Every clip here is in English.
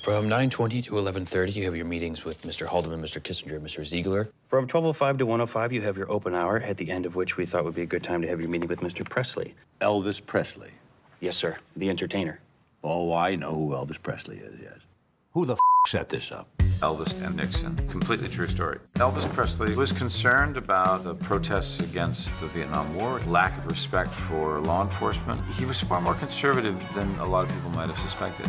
From 9:20 to 11:30, you have your meetings with Mr. Haldeman, Mr. Kissinger, and Mr. Ziegler. From 1205 to 105, you have your open hour, at the end of which we thought would be a good time to have your meeting with Mr. Presley. Elvis Presley. Yes, sir. The entertainer. Oh, I know who Elvis Presley is, yes. Who the f set this up? Elvis and Nixon. Completely true story. Elvis Presley was concerned about the protests against the Vietnam War, lack of respect for law enforcement. He was far more conservative than a lot of people might have suspected.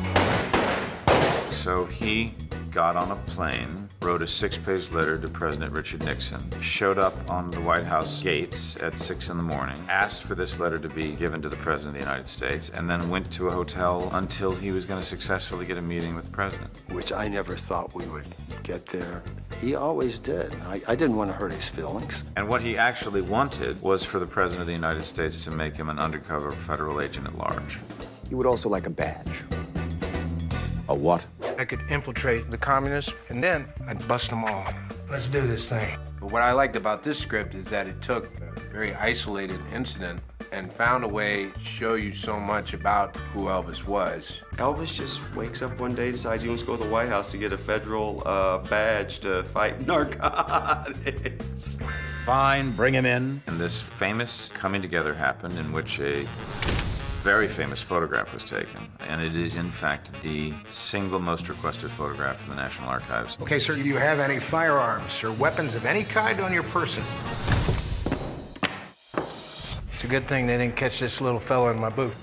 So he got on a plane, wrote a six-page letter to President Richard Nixon, showed up on the White House gates at six in the morning, asked for this letter to be given to the President of the United States, and then went to a hotel until he was going to successfully get a meeting with the President. Which I never thought we would get there. He always did. I, I didn't want to hurt his feelings. And what he actually wanted was for the President of the United States to make him an undercover federal agent at large. He would also like a badge. A what? I could infiltrate the communists, and then I'd bust them all. Let's do this thing. But what I liked about this script is that it took a very isolated incident and found a way to show you so much about who Elvis was. Elvis just wakes up one day, decides he wants to go to the White House to get a federal uh, badge to fight narcotics. Fine, bring him in. And this famous coming together happened in which a very famous photograph was taken, and it is in fact the single most requested photograph in the National Archives. Okay, sir, do you have any firearms or weapons of any kind on your person? It's a good thing they didn't catch this little fella in my boot.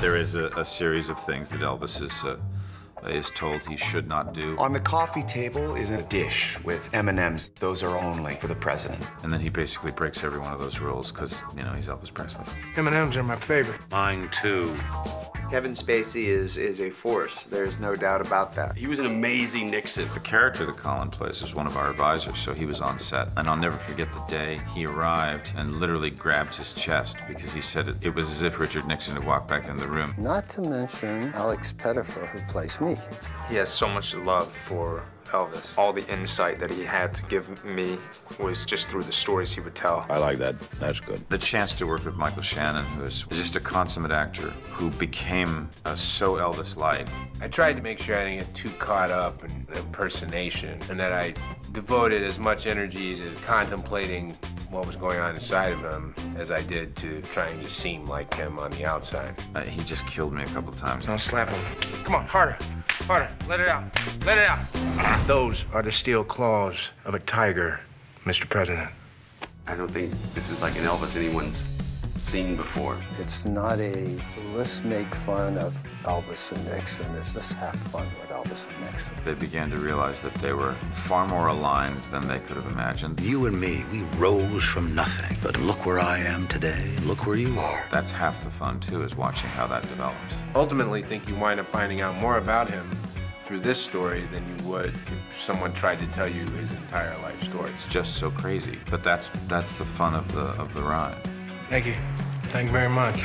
There is a, a series of things that Elvis is uh, is told he should not do. On the coffee table is a dish with M&Ms. Those are only for the president. And then he basically breaks every one of those rules because, you know, he's Elvis Presley. M&Ms are my favorite. Mine too. Kevin Spacey is, is a force. There's no doubt about that. He was an amazing Nixon. The character that Colin plays was one of our advisors, so he was on set. And I'll never forget the day he arrived and literally grabbed his chest because he said it, it was as if Richard Nixon had walked back in the room. Not to mention Alex Pettyfer, who plays me. He has so much love for Elvis. All the insight that he had to give me was just through the stories he would tell. I like that. That's good. The chance to work with Michael Shannon, who is just a consummate actor who became uh, so Elvis-like. I tried to make sure I didn't get too caught up in impersonation and that I devoted as much energy to contemplating what was going on inside of him as I did to trying to seem like him on the outside. Uh, he just killed me a couple of times. Don't slap him. Come on, harder. Harder. Let it out. Let it out. Those are the steel claws of a tiger, Mr. President. I don't think this is like an Elvis anyone's seen before. It's not a let's make fun of Elvis and Nixon. It's just have fun with Elvis and Nixon. They began to realize that they were far more aligned than they could have imagined. You and me, we rose from nothing. But look where I am today. Look where you are. That's half the fun, too, is watching how that develops. Ultimately, think you wind up finding out more about him through this story than you would if someone tried to tell you his entire life story. It's just so crazy. But that's that's the fun of the of the ride. Thank you. Thank you very much.